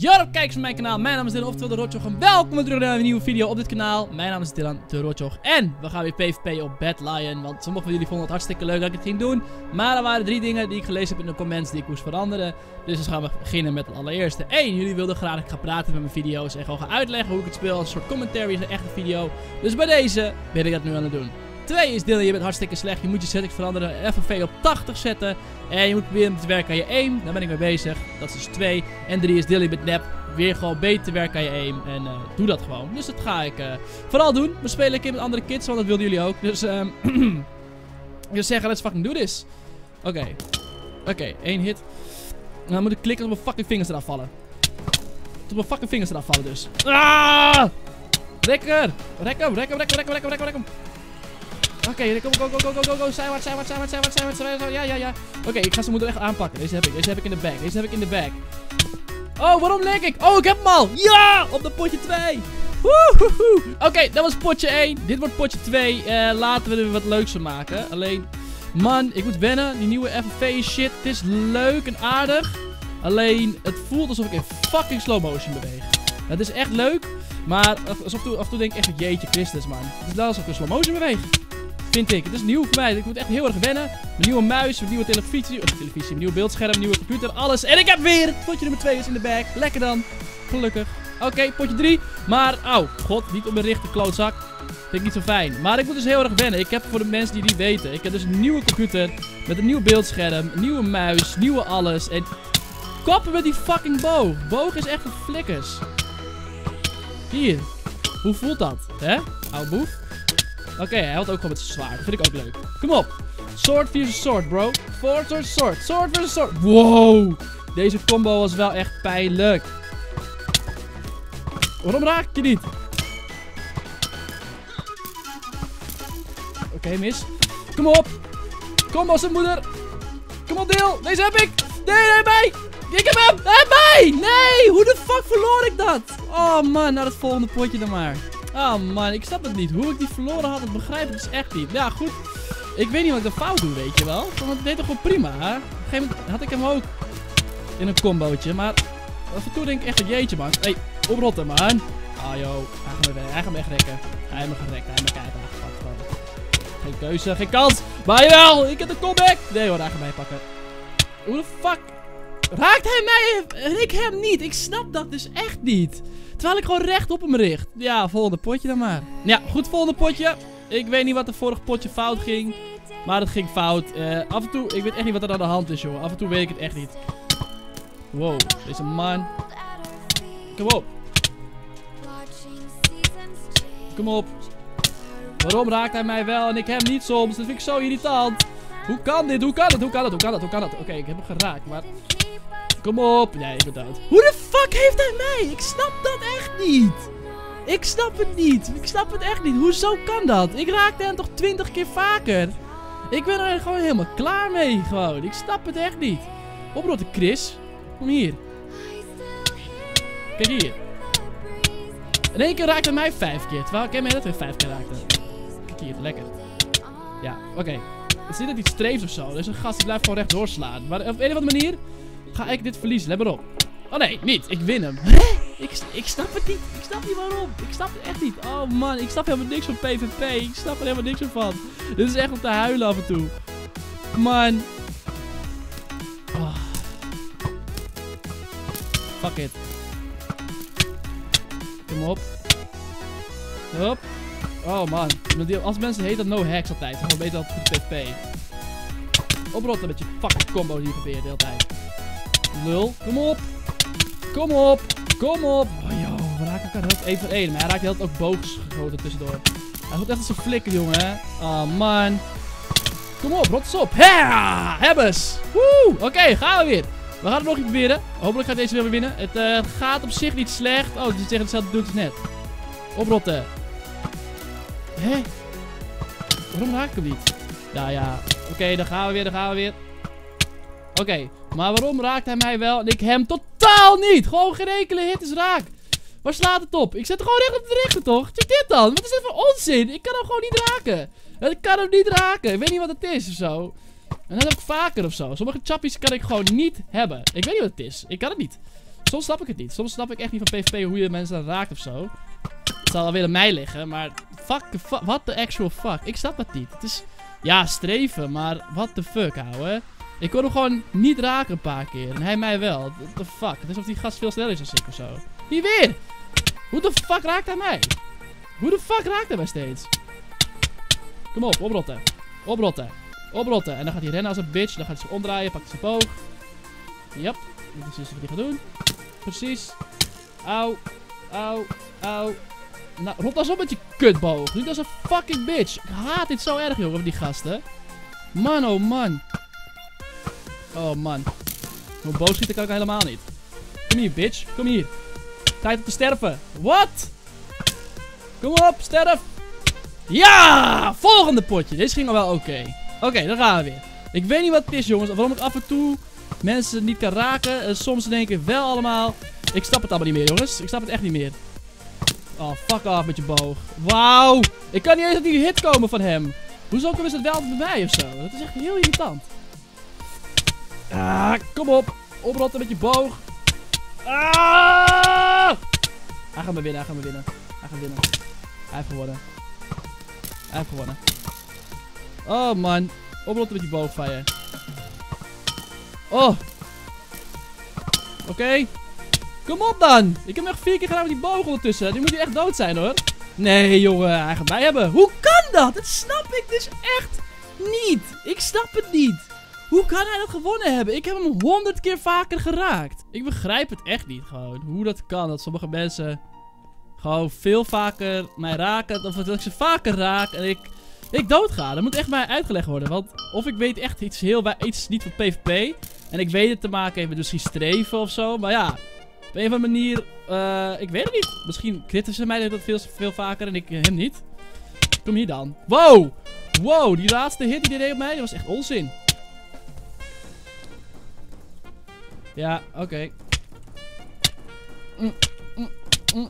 Yo, kijkers van mijn kanaal. Mijn naam is Dylan, oftewel de Rotjoch. En welkom terug naar een nieuwe video op dit kanaal. Mijn naam is Dylan, de Rotjoch. En we gaan weer PvP op Bad Lion. Want sommige van jullie vonden het hartstikke leuk dat ik het ging doen. Maar er waren drie dingen die ik gelezen heb in de comments die ik moest veranderen. Dus dan gaan we beginnen met het allereerste. 1. Jullie wilden graag dat ik ga praten met mijn video's. En gewoon gaan uitleggen hoe ik het speel. Als een soort commentary is een echte video. Dus bij deze ben ik dat nu aan het doen. 2 is Dylan, je bent hartstikke slecht. Je moet je settings veranderen. FFV op 80 zetten. En je moet proberen te werken aan je aim. Daar ben ik mee bezig. Dat is dus 2. En 3 is Dylan, je bent nep. Weer gewoon beter te werken aan je aim. En uh, doe dat gewoon. Dus dat ga ik uh, vooral doen. We spelen een keer met andere kids, want dat wilden jullie ook. Dus um, ik zeggen, let's fucking do this. Oké. Oké, okay, één hit. En dan moet ik klikken tot mijn fucking vingers eraf vallen. Tot mijn fucking vingers eraf vallen dus. Ah! Rekker! Rek hem, rek hem, rek hem, rek hem, rek hem, rek hem. Oké, okay, kom, go, go, go, go, go, go, zijwaarts, zijwaarts, zijwaarts, zijwaarts, zijwaarts, zijwaarts, ja, ja, ja. Oké, ik ga ze moeten echt aanpakken. Deze heb ik, deze heb ik in de bag, deze heb ik in de bag. Oh, waarom leg ik? Oh, ik heb hem al. Ja, op de potje 2. Oké, dat was potje 1. Dit wordt potje 2. Uh, laten we er wat leuks van maken. Alleen, man, ik moet wennen. Die nieuwe FFV shit. Het is leuk en aardig. Alleen, het voelt alsof ik in fucking slow motion beweeg. Het is echt leuk. Maar af en toe, af en toe denk ik echt, jeetje Christus, man. Het is wel alsof ik in slow motion beweeg. Vind ik. Het is nieuw voor mij. Ik moet echt heel erg wennen. Nieuwe muis, mijn nieuwe televisie. Oh, televisie, mijn nieuwe beeldscherm, nieuwe computer, alles. En ik heb weer potje nummer 2 is in de bag. Lekker dan. Gelukkig. Oké, potje 3. Maar, oh, god, niet op mijn richten, klootzak. Vind ik niet zo fijn. Maar ik moet dus heel erg wennen. Ik heb voor de mensen die niet weten. Ik heb dus een nieuwe computer. Met een nieuw beeldscherm. Een nieuwe muis. Nieuwe alles. En kappen met die fucking boog. Boog is echt een flikkers. Hier. Hoe voelt dat? Hè? Oude boef. Oké, hij had ook gewoon met zijn zwaard. Vind ik ook leuk. Kom op. Sword versus sword, bro. Sword versus sword. Sword versus sword. Wow. Deze combo was wel echt pijnlijk. Waarom raak je niet? Oké, mis. Kom op. Kom, als een moeder. Kom op, deel. Deze heb ik. Nee, nee, mij. Ik heb hem. Hij mij. Nee. Hoe de fuck verloor ik dat? Oh, man. Naar het volgende potje dan maar. Oh man, ik snap het niet. Hoe ik die verloren had, dat begrijp ik dus echt niet. Ja, goed. Ik weet niet wat ik de fout doe, weet je wel. Want het deed toch gewoon prima, hè? Op een gegeven moment had ik hem ook in een combootje. Maar af en toe denk ik echt, jeetje man. Hé, hey, oprotten man. Ah oh, joh, hij gaat me, hij gaat me echt rekken. Hij me gerekt, hij me keihard aangepakt. Geen keuze, geen kans. Maar jawel, ik heb de comeback. Nee hoor, hij gaat mij pakken. Hoe de fuck raakt hij mij en ik hem niet? Ik snap dat dus echt niet. Terwijl ik gewoon recht op hem richt. Ja, volgende potje dan maar. Ja, goed, volgende potje. Ik weet niet wat de vorige potje fout ging. Maar het ging fout. Uh, af en toe, ik weet echt niet wat er aan de hand is, joh. Af en toe weet ik het echt niet. Wow, deze man. Kom op. Kom op. Waarom raakt hij mij wel en ik hem niet soms? Dat vind ik zo irritant. Hoe kan dit? Hoe kan het? Hoe kan het? Hoe kan het? Hoe kan het? Oké, ik heb hem geraakt, maar... Kom op. Nee, ik ben dood. Hoe de fuck heeft hij mij? Ik snap dat echt niet. Ik snap het niet. Ik snap het echt niet. Hoezo kan dat? Ik raakte hem toch twintig keer vaker. Ik ben er gewoon helemaal klaar mee. Gewoon. Ik snap het echt niet. Oprotten, Chris. Kom hier. Kijk hier. In één keer raakte mij vijf keer. Terwijl ik hem net weer vijf keer raakte. Kijk hier. Lekker. Ja, oké. Okay. Het niet dat iets streeft of zo. Dus een gast die blijft gewoon recht doorslaan. Maar op een of andere manier ga ik dit verliezen. Let maar op. Oh nee, niet. Ik win hem. Ik, ik snap het niet. Ik snap niet waarom. Ik snap het echt niet. Oh man, ik snap helemaal niks van PvP. Ik snap er helemaal niks van. Dit is echt om te huilen af en toe. Man. Oh. Fuck it. Kom op. Hop. Oh man. Als mensen heet dat no hacks altijd. Dan weten dat het goed PvP. Oprotten met je fucking combo die je probeert de hele tijd. Lul. Kom op. Kom op. Kom op. Oh joh, we raken elkaar één voor één. Maar hij raakt heel ook boogs geschoten tussendoor. Hij moet echt als een flikker, jongen. Hè? Oh man. Kom op, rots op. Ja, hebbes. Woe. Oké, gaan we weer. We gaan het nog iets proberen. Hopelijk gaat deze weer winnen. Het uh, gaat op zich niet slecht. Oh, het is tegen hetzelfde doet het net. Oprotten. Hé? Waarom raak ik hem niet? Nou ja. Oké, dan gaan we weer, dan gaan we weer. Oké, maar waarom raakt hij mij wel en ik hem totaal niet? Gewoon geen enkele hit is raak. Waar slaat het op? Ik zet gewoon recht op de richten, toch? Check dit dan. Wat is dit voor onzin? Ik kan hem gewoon niet raken. Ik kan hem niet raken. Ik weet niet wat het is of zo. En dat heb ik vaker of zo. Sommige chappies kan ik gewoon niet hebben. Ik weet niet wat het is. Ik kan het niet. Soms snap ik het niet. Soms snap ik echt niet van PvP hoe je mensen raakt of zo. Het zal alweer aan mij liggen, maar fuck, fu what the actual fuck. Ik snap het niet. Het is, ja, streven, maar what the fuck, ouwe. Ik kon hem gewoon niet raken een paar keer. En hij mij wel. What the fuck. Het is alsof die gast veel sneller is dan ik of zo. Hier weer! Hoe de fuck raakt hij mij? Hoe de fuck raakt hij mij steeds? Kom op, oprotten. Oprotten. Oprotten. En dan gaat hij rennen als een bitch. Dan gaat hij zich omdraaien, pakt zijn boog. Yep. Dit is precies wat hij gaat doen. Precies. Auw. Auw. Auw. Nou, rot als op met je kutboog. Niet als een fucking bitch. Ik haat dit zo erg, jongen, van die gasten. Man, oh man. Oh man. Mijn boog schieten kan ik helemaal niet. Kom hier, bitch. Kom hier. Tijd om te sterven. Wat? Kom op, sterf. Ja! Volgende potje. Deze ging al wel oké. Oké, dan gaan we weer. Ik weet niet wat het is, jongens. Waarom ik af en toe mensen niet kan raken. En soms denk ik wel allemaal. Ik snap het allemaal niet meer, jongens. Ik snap het echt niet meer. Oh, fuck off met je boog. Wauw. Ik kan niet eens op die hit komen van hem. Hoezo kunnen ze het wel bij mij of zo? Dat is echt heel irritant. Ah, kom op. Oprotten met je boog. Ah! Hij gaat me winnen, hij gaat me winnen. Hij gaat winnen. Hij heeft gewonnen. Hij heeft gewonnen. Oh man. Oprotten met die boogfire. Oh. Oké. Kom op dan. Ik heb echt vier keer gedaan met die boog ondertussen. Die moet hij echt dood zijn hoor. Nee jongen, hij gaat mij hebben. Hoe kan dat? Dat snap ik dus echt niet. Ik snap het niet. Hoe kan hij dat gewonnen hebben? Ik heb hem honderd keer vaker geraakt. Ik begrijp het echt niet gewoon. Hoe dat kan. Dat sommige mensen gewoon veel vaker mij raken. Of dat ik ze vaker raak en ik, ik doodga. Dat moet echt mij uitgelegd worden. Want of ik weet echt iets, heel, iets niet van PvP. En ik weet het te maken heeft met misschien streven of zo. Maar ja, op een of andere manier, uh, ik weet het niet. Misschien kritten ze mij dat veel, veel vaker en ik hem niet. Kom hier dan. Wow! Wow, die laatste hit die deed op mij, dat was echt onzin. Ja, oké. Mm, mm, mm.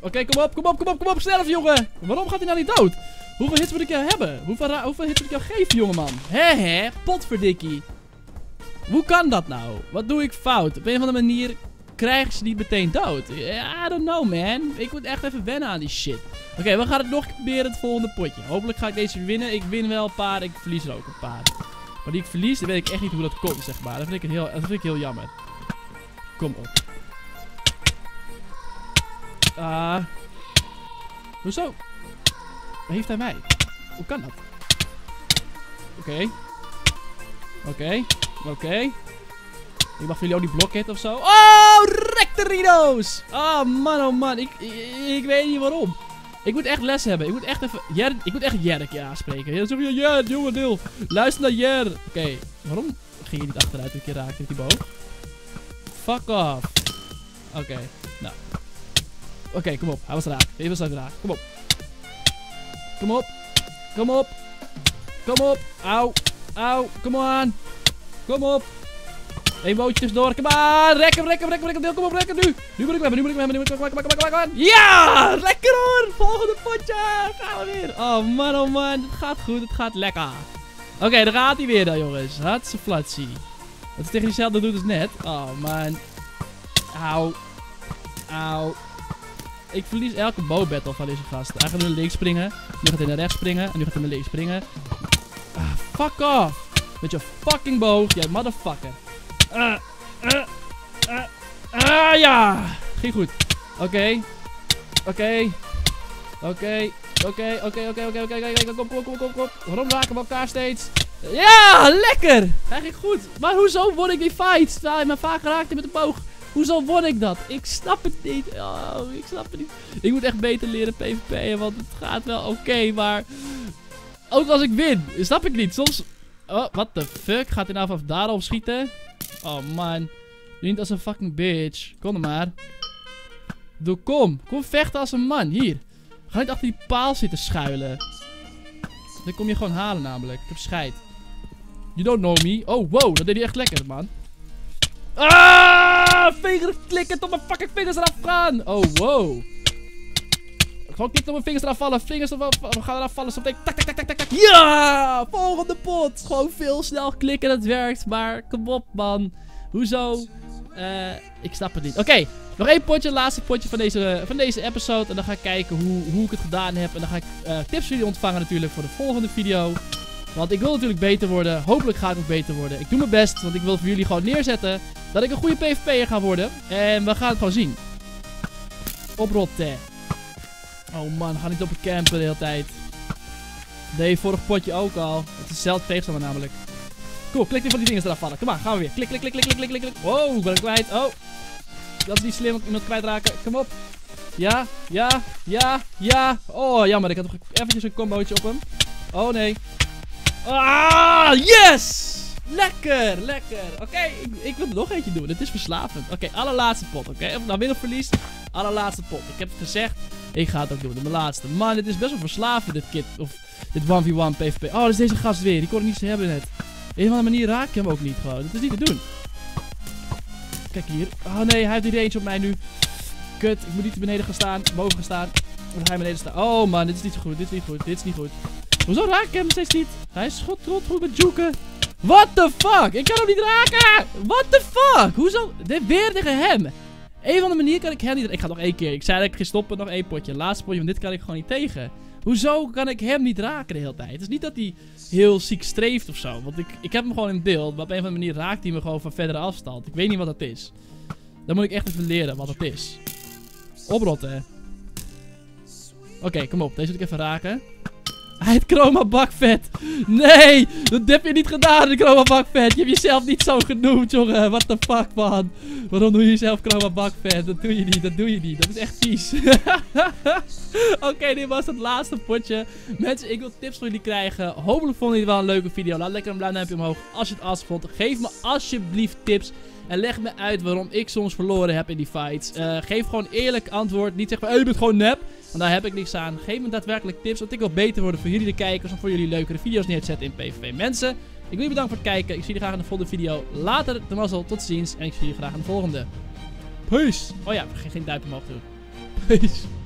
Oké, kom op, kom op, kom op, kom op, sterf, jongen. Waarom gaat hij nou niet dood? Hoeveel hits moet ik jou hebben? Hoeveel, hoeveel hits moet ik jou geven, jongeman? Hé, hé, potverdikkie. Hoe kan dat nou? Wat doe ik fout? Op een of andere manier krijgen ze niet meteen dood. I don't know, man. Ik moet echt even wennen aan die shit. Oké, we gaan het nog proberen het volgende potje. Hopelijk ga ik deze winnen. Ik win wel een paar, ik verlies er ook een paar. Maar die ik verlies, dan weet ik echt niet hoe dat komt, zeg maar. Dat vind ik heel, dat vind ik heel jammer. Kom op. Ah. Uh, hoezo? Heeft hij mij? Hoe kan dat? Oké. Oké. Oké. Ik mag jullie ook die blok hitten of zo. Oh, rectorino's! Oh, man, oh, man. Ik, ik, weet niet waarom. Ik moet echt les hebben. Ik moet echt even... Jer, ik moet echt Jerk ja, spreken. Ja, Jer, jongen, deel. Luister naar Jer. Oké, waarom ging je niet achteruit een keer raken met die boog? Fuck off. Oké, nou. Oké, kom op. Hij was raak. Hij was raak. Kom op. Kom op. Kom op. Kom op. Auw. Auw. Kom aan. Kom op. Eén bootje tussendoor. Kom aan. Rek hem, rek hem, rek hem, rek hem. Kom op, rek hem nu. Nu moet ik hem nu moet ik hem hebben, nu moet ik hem hebben. Kom aan, Ja! Lekker hoor. Volgende potje. Gaan we weer. Oh man, oh man. Het gaat goed. Het gaat lekker. Oké, daar gaat hij weer dan, jongens. Hartse flatsie. Wat is tegen diezelfde doet als net. Oh man. Auw. Auw. Ik verlies elke bow battle van deze gast. Hij gaat naar links springen. Nu gaat hij naar rechts springen. En nu gaat hij naar links springen. Ah, fuck off. Met je fucking boog, jij motherfucker. Ah, ja. Ging goed. Oké. Oké. Oké. Oké, oké, oké, oké, oké, oké, kom, kom, kom, kom, kom. Waarom raken we elkaar steeds? Ja, lekker! Ging goed. Maar hoezo won ik die fight? Terwijl hij me vaak raakte met de boog. Hoezo won ik dat? Ik snap het niet. Oh, ik snap het niet. Ik moet echt beter leren PvP'en, want het gaat wel oké, maar... Ook als ik win, snap ik niet. Soms Oh, what the fuck? Gaat hij nou vanaf daarop schieten? Oh man. Doe niet als een fucking bitch. Kom maar. Doe, kom. Kom vechten als een man. Hier. Ga niet achter die paal zitten schuilen. Dan kom je gewoon halen namelijk. Ik heb scheid. You don't know me. Oh, wow. Dat deed hij echt lekker, man. Ah! Vinger klikken tot mijn fucking vingers eraf gaan. Oh, wow. Gewoon klik op mijn vingers eraf vallen. Vingers eraf We gaan eraf vallen. Zo tak, tak, tak, tak, tak, tak. Ja! Volgende pot. Gewoon veel snel klikken. Dat werkt. Maar kom op, man. Hoezo? Uh, ik snap het niet. Oké, nog één potje. Laatste potje van deze, van deze episode. En dan ga ik kijken hoe, hoe ik het gedaan heb. En dan ga ik uh, tips voor jullie ontvangen natuurlijk voor de volgende video. Want ik wil natuurlijk beter worden. Hopelijk ga ik ook beter worden. Ik doe mijn best. Want ik wil voor jullie gewoon neerzetten dat ik een goede PvP'er ga worden. En we gaan het gewoon zien. Oprotten. Oh man, ga niet op het campen de hele tijd. Nee, vorig potje ook al. Het is hetzelfde tegenstander namelijk. Cool, klik die van die dingen eraf vallen. Kom maar, gaan we weer. Klik, klik, klik, klik, klik, klik, klik. Wow, ben ik kwijt. Oh. Dat is niet slim iemand kwijtraken. Kom op. Ja, ja, ja, ja. Oh, jammer. Ik had nog eventjes een combootje op hem. Oh, nee. Ah, yes! Lekker, lekker. Oké, ik, ik, wil nog eentje doen. Het is verslavend. Oké, allerlaatste pot. Oké, of nou win of verlies. Allerlaatste pot. Ik heb het gezegd. Ik ga het ook doen. De laatste. Man, dit is best wel verslavend, dit kit. Of dit 1v1 PvP. Oh, dat is deze gast weer. Die kon ik niet zo hebben net. Op een of andere manier raak ik hem ook niet gewoon. Dat is niet te doen. Kijk hier. Oh nee, hij heeft die range op mij nu. Kut, ik moet niet beneden gaan staan. Boven gaan staan. Dan hij beneden staan. Oh man, dit is niet zo goed. Dit is niet goed. Dit is niet goed. Hoezo raak ik hem steeds niet? Hij is goed, goed, goed met juken. What the fuck? Ik kan hem niet raken! What the fuck? Hoezo? Dit weer tegen hem. Een van de manier kan ik hem niet... Ik ga nog één keer. Ik zei dat ik ging stoppen. Nog één potje. Laatste potje, want dit kan ik gewoon niet tegen. Hoezo kan ik hem niet raken de hele tijd? Het is niet dat hij heel ziek streeft of zo. Want ik, ik heb hem gewoon in beeld. Maar op een of andere manier raakt hij me gewoon van verdere afstand. Ik weet niet wat dat is. Dan moet ik echt even leren wat dat is. Oprotten. Oké, kom op. Deze moet ik even raken. Hij heeft chroma bakvet. Nee, dat heb je niet gedaan, de chroma bakvet. Je hebt jezelf niet zo genoemd, jongen. What the fuck, man. Waarom doe je jezelf chroma bakvet? Dat doe je niet, dat doe je niet. Dat is echt vies. Oké, dit was het laatste potje. Mensen, ik wil tips voor jullie krijgen. Hopelijk vonden jullie wel een leuke video. Laat lekker een blauw duimpje omhoog als je het awesome vond. Geef me alsjeblieft tips. En leg me uit waarom ik soms verloren heb in die fights. Uh, geef gewoon eerlijk antwoord. Niet zeg maar, hey, je bent gewoon nep. Want daar heb ik niks aan. Geef me daadwerkelijk tips. Want ik wil beter worden voor jullie de kijkers. Om voor jullie leukere video's neer te zetten in PvP. Mensen, ik wil jullie bedanken voor het kijken. Ik zie jullie graag in de volgende video. Later, de mazzel. Tot ziens. En ik zie jullie graag in de volgende. Peace. Oh ja, geen duimpje omhoog doen. Peace.